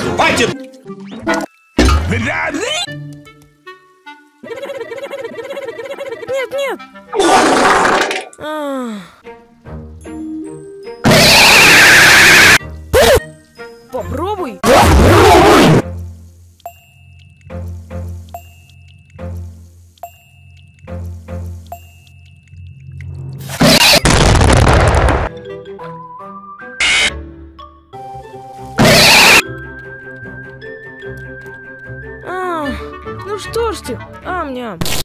Хватит! Нет, нет! А. Попробуй! Ну что ж ты, ам-ням.